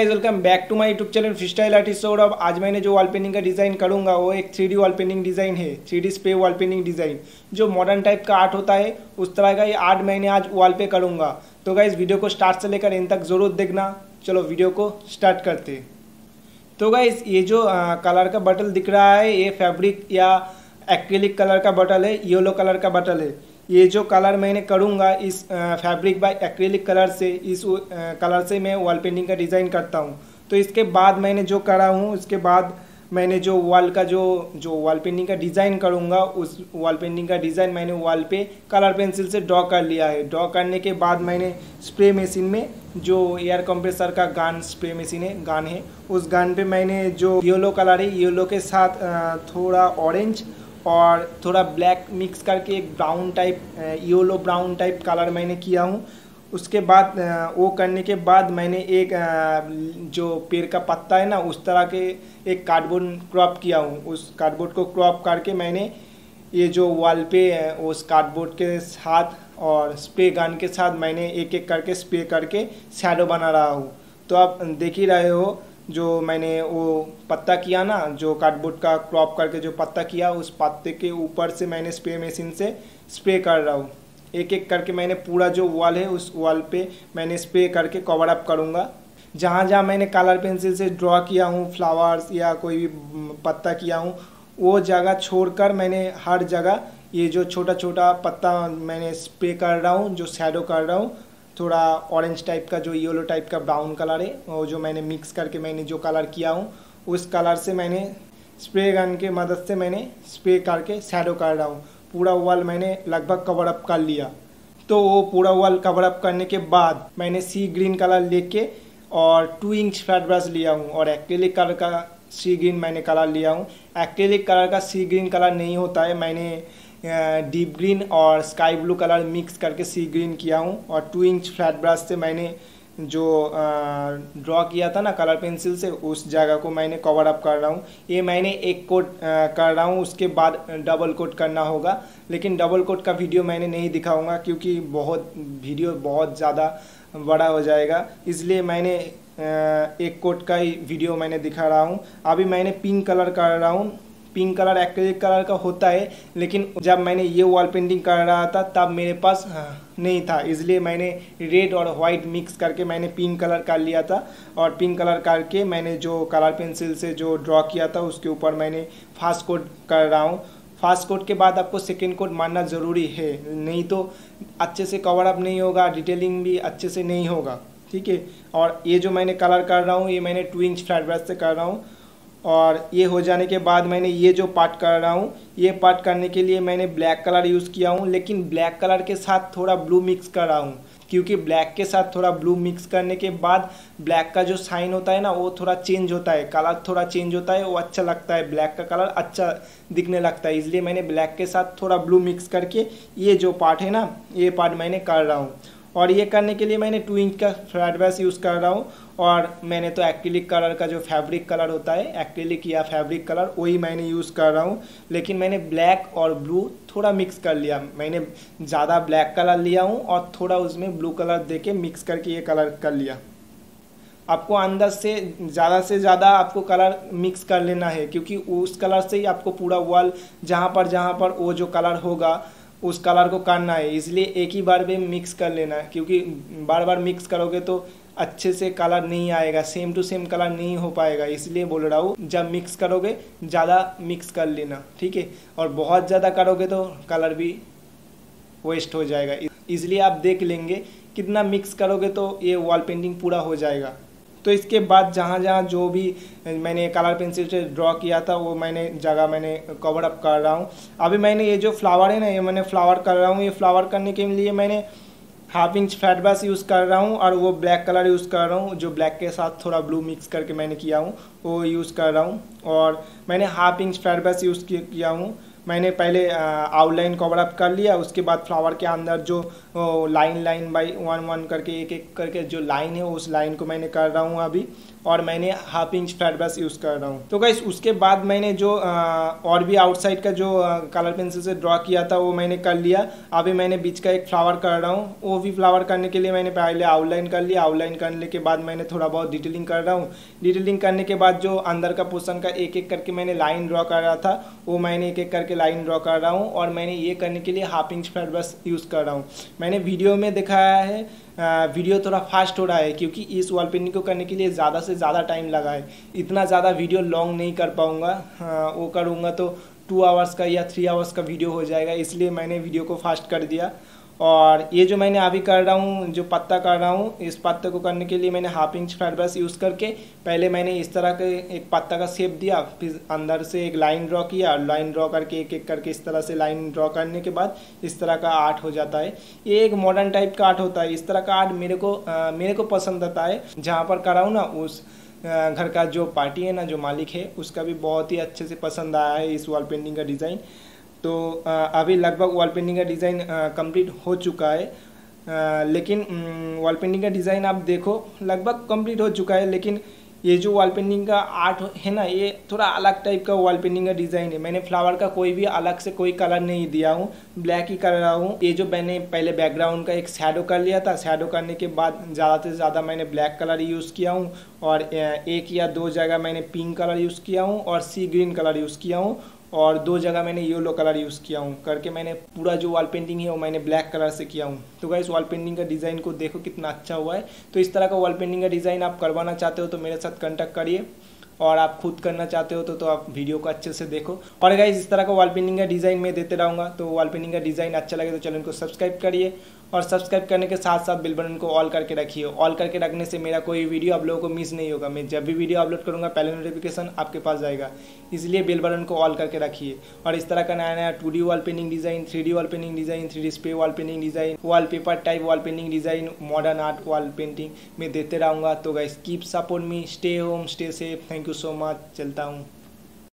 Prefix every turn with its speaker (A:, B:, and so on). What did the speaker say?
A: Guys welcome back to my YouTube channel free style artist और अब आज मैंने जो वॉल पेंटिंग का डिज़ाइन करूँगा वो एक three D wall painting design है three D spray wall painting design जो मॉडर्न टाइप का आर्ट होता है उस तरह का ये आर्ट मैंने आज वॉल पे करूँगा. तो गाइज़ वीडियो को स्टार्ट से लेकर इन तक ज़रूर देखना. चलो वीडियो को स्टार्ट करते तो गाइज़ ये जो आ, कलर का बटल दिख रहा है ये फैब्रिक या एक्रेलिक कलर का बटल है येलो कलर का बटल है. ये जो कलर मैंने करूँगा इस फैब्रिक बाय एक्रेलिक कलर से, इस कलर से मैं वॉल पेंटिंग का डिज़ाइन करता हूँ। तो इसके बाद मैंने जो करा हूँ, उसके बाद मैंने जो वॉल का जो जो वॉल पेंटिंग का डिज़ाइन करूँगा, उस वॉल पेंटिंग का डिज़ाइन मैंने वॉल पे कलर पेंसिल से ड्रॉ कर लिया है। ड्रॉ करने के बाद मैंने स्प्रे मशीन में जो एयर कंप्रेसर का गान स्प्रे मशीन है, गान है, उस गान पे मैंने जो येलो कलर है येलो के साथ थोड़ा ऑरेंज और थोड़ा ब्लैक मिक्स करके एक brown type yellow brown type colour मैंने किया हूँ। उसके बाद वो करने के बाद मैंने एक जो पेड़ का पत्ता है ना, उस तरह के एक कार्डबोर्ड क्रॉप किया हूँ। उस कार्डबोर्ड को क्रॉप करके मैंने ये जो वॉल पे उस कार्डबोर्ड के साथ और स्प्रे गन के साथ मैंने एक एक करके स्प्रे करके शैडो बना रहा हूँ। तो आप देख ही रहे हो जो मैंने वो पत्ता किया ना, जो कार्डबोर्ड का क्रॉप करके जो पत्ता किया, उस पत्ते के ऊपर से मैंने स्प्रे मशीन से स्प्रे कर रहा हूँ। एक एक करके मैंने पूरा जो वॉल है, उस वॉल पे मैंने स्प्रे करके कवर अप करूँगा। जहाँ जहाँ मैंने कलर पेंसिल से ड्रॉ किया हूँ फ्लावर्स या कोई भी पत्ता किया हूँ, वो जगह छोड़कर मैंने हर जगह ये जो छोटा छोटा पत्ता मैंने स्प्रे कर रहा हूँ, जो शेडो कर रहा हूँ थोड़ा ऑरेंज टाइप का, जो येलो टाइप का ब्राउन कलर है, वो जो मैंने मिक्स करके मैंने जो कलर किया हूँ, उस कलर से मैंने स्प्रे गन के मदद से मैंने स्प्रे करके शेडो कर रहा हूँ। पूरा वॉल मैंने लगभग कवर अप कर लिया। तो वो पूरा वॉल कवर अप करने के बाद मैंने सी ग्रीन कलर लेके और टू इंच फैट ब्रश लिया हूँ और एक्रेलिक कलर का सी ग्रीन मैंने कलर लिया हूँ। एक्रेलिक कलर का सी ग्रीन कलर नहीं होता है, मैंने डीप ग्रीन और स्काई ब्लू कलर मिक्स करके सी ग्रीन किया हूँ और टू इंच फ्लैट ब्रश से मैंने जो ड्रॉ किया था ना कलर पेंसिल से, उस जगह को मैंने कवर अप कर रहा हूँ। ये मैंने एक कोट कर रहा हूँ, उसके बाद डबल कोट करना होगा। लेकिन डबल कोट का वीडियो मैंने नहीं दिखाऊँगा क्योंकि बहुत वीडियो बहुत ज़्यादा बड़ा हो जाएगा। इसलिए मैंने एक कोट का ही वीडियो मैंने दिखा रहा हूँ। अभी मैंने पिंक कलर कर रहा हूँ। पिंक कलर एक्रेलिक कलर का होता है, लेकिन जब मैंने ये वॉल पेंटिंग कर रहा था, तब मेरे पास नहीं था। इसलिए मैंने रेड और वाइट मिक्स करके मैंने पिंक कलर कर लिया था और पिंक कलर करके मैंने जो कलर पेंसिल से जो ड्रॉ किया था, उसके ऊपर मैंने फास्ट कोड कर रहा हूँ। फास्ट कोड के बाद आपको सेकेंड कोड मानना ज़रूरी है। नहीं तो अच्छे से कवर अप नहीं होगा डिटेलिंग भी अच्छे से नहीं होगा। ठीक है? और ये जो मैंने कलर कर रहा हूँ, ये मैंने टू इंच फ्लैट ब्रश से कर रहा हूँ। और ये हो जाने के बाद मैंने ये जो पार्ट कर रहा हूँ, ये पार्ट करने के लिए मैंने ब्लैक कलर यूज़ किया हूँ, लेकिन ब्लैक कलर के साथ थोड़ा ब्लू मिक्स कर रहा हूँ। क्योंकि ब्लैक के साथ थोड़ा ब्लू मिक्स करने के बाद ब्लैक का जो साइन होता है ना, वो थोड़ा चेंज होता है। कलर थोड़ा चेंज होता है, वो अच्छा लगता है। ब्लैक का कलर अच्छा दिखने लगता है। इसलिए मैंने ब्लैक के साथ थोड़ा ब्लू मिक्स करके ये जो पार्ट है ना, ये पार्ट मैंने कर रहा हूँ। और ये करने के लिए मैंने टू इंच का फ्लैट ब्रश यूज़ कर रहा हूँ और मैंने तो एक्रिलिक कलर का जो फैब्रिक कलर होता है एक्रिलिक या फैब्रिक कलर वही मैंने यूज़ कर रहा हूँ। लेकिन मैंने ब्लैक और ब्लू थोड़ा मिक्स कर लिया। मैंने ज़्यादा ब्लैक कलर लिया हूँ और थोड़ा उसमें ब्लू कलर दे के मिक्स करके ये कलर कर लिया। आपको अंदर से, ज़्यादा से ज़्यादा आपको कलर मिक्स कर लेना है, क्योंकि उस कलर से ही आपको पूरा वॉल जहाँ पर जहाँ पर वो जो कलर होगा उस कलर को करना है। इसलिए एक ही बार में मिक्स कर लेना है, क्योंकि बार बार मिक्स करोगे तो अच्छे से कलर नहीं आएगा सेम टू सेम कलर नहीं हो पाएगा। इसलिए बोल रहा हूँ, जब मिक्स करोगे, ज़्यादा मिक्स कर लेना, ठीक है? और बहुत ज़्यादा करोगे तो कलर भी वेस्ट हो जाएगा। इसलिए आप देख लेंगे, कितना मिक्स करोगे तो ये वॉल पेंटिंग पूरा हो जाएगा। तो इसके बाद जहाँ जहाँ जो भी मैंने कलर पेंसिल से ड्रॉ किया था, वो मैंने जगह मैंने कवर अप कर रहा हूँ। अभी मैंने ये जो फ्लावर है ना, ये मैंने फ्लावर कर रहा हूँ, ये फ्लावर करने के लिए मैंने half inch fat brush use कर रहा हूँ और वो ब्लैक कलर यूज़ कर रहा हूँ, जो ब्लैक के साथ थोड़ा ब्लू मिक्स करके मैंने किया हूँ, वो यूज़ कर रहा हूँ। और मैंने half inch fat brush use किया हूँ। मैंने पहले आउटलाइन कवर अप कर लिया, उसके बाद फ्लावर के अंदर जो line line by one one करके एक एक करके जो लाइन है, उस लाइन को मैंने कर रहा हूँ अभी। और मैंने half inch flat brush use कर रहा हूँ। तो गाइस उसके बाद मैंने जो आ, और भी आउटसाइड का जो कलर पेंसिल से ड्रॉ किया था वो मैंने कर लिया। अभी मैंने बीच का एक फ्लावर कर रहा हूँ। वो भी फ्लावर करने के लिए मैंने पहले आउटलाइन कर लिया। आउटलाइन करने के बाद मैंने थोड़ा बहुत डिटेलिंग कर रहा हूँ। डिटेलिंग करने के बाद जो अंदर का पोर्सन का एक एक करके मैंने लाइन ड्रॉ कर रहा था वो मैंने एक एक करके लाइन ड्रॉ कर रहा हूँ। और मैंने ये करने के लिए half inch flat brush use कर रहा हूँ। मैंने वीडियो में दिखाया है वीडियो थोड़ा फास्ट हो रहा है, क्योंकि इस वॉल पेंटिंग को करने के लिए ज़्यादा से ज़्यादा टाइम लगा है। इतना ज़्यादा वीडियो लॉन्ग नहीं कर पाऊँगा। वो करूँगा तो टू आवर्स का या थ्री आवर्स का वीडियो हो जाएगा, इसलिए मैंने वीडियो को फास्ट कर दिया। और ये जो मैंने अभी कर रहा हूँ जो पत्ता कर रहा हूँ इस पत्ते को करने के लिए मैंने half inch flat brush use करके पहले मैंने इस तरह के एक पत्ता का शेप दिया फिर अंदर से एक लाइन ड्रॉ किया लाइन ड्रॉ करके एक एक करके इस तरह से लाइन ड्रॉ करने के बाद इस तरह का आर्ट हो जाता है। ये एक मॉडर्न टाइप का आर्ट होता है। इस तरह का आर्ट मेरे को आ, मेरे को पसंद आता है। जहाँ पर कराऊँ ना उस घर का जो पार्टी है ना जो मालिक है उसका भी बहुत ही अच्छे से पसंद आया है इस वॉल पेंटिंग का डिज़ाइन तो अभी लगभग वॉल पेंटिंग का डिज़ाइन कंप्लीट हो चुका है। आ, लेकिन वॉल पेंटिंग का डिज़ाइन आप देखो लगभग कंप्लीट हो चुका है लेकिन ये जो वॉल पेंटिंग का आर्ट है ना ये थोड़ा अलग टाइप का वॉल पेंटिंग का डिज़ाइन है। मैंने फ्लावर का कोई भी अलग से कोई कलर नहीं दिया हूँ ब्लैक ही कर रहा हूँ। ये जो मैंने पहले बैकग्राउंड का एक शैडो कर लिया था शैडो करने के बाद ज़्यादा से ज़्यादा मैंने ब्लैक कलर यूज़ किया हूँ और एक या दो जगह मैंने पिंक कलर यूज़ किया हूँ और सी ग्रीन कलर यूज़ किया हूँ। और दो जगह मैंने येलो कलर यूज़ किया हूँ। करके मैंने पूरा जो वॉल पेंटिंग है वो मैंने ब्लैक कलर से किया हूँ। तो गाइस वॉल पेंटिंग का डिज़ाइन को देखो कितना अच्छा हुआ है। तो इस तरह का वॉल पेंटिंग का डिज़ाइन आप करवाना चाहते हो तो मेरे साथ कंटेक्ट करिए। और आप खुद करना चाहते हो तो तो आप वीडियो को अच्छे से देखो। और गाइज़ इस तरह का वॉल पेंटिंग का डिज़ाइन मैं देते रहूँगा। तो वॉल पेंटिंग का डिज़ाइन अच्छा लगे तो चैनल को सब्सक्राइब करिए। और सब्सक्राइब करने के साथ साथ बिल बटन को ऑल करके रखिए। ऑल करके रखने से मेरा कोई वीडियो आप लोगों को मिस नहीं होगा। मैं जब भी वीडियो अपलोड करूँगा, पहले नोटिफिकेशन आपके पास जाएगा। इसलिए बिल बटन को ऑल करके रखिए। और इस तरह का नया नया two D wall painting design three D wall painting design three D spray wall painting design wallpaper type wall painting design modern art wall painting मैं देते रहूँगा। तो guys keep support me stay home stay safe thank you so much चलता हूँ।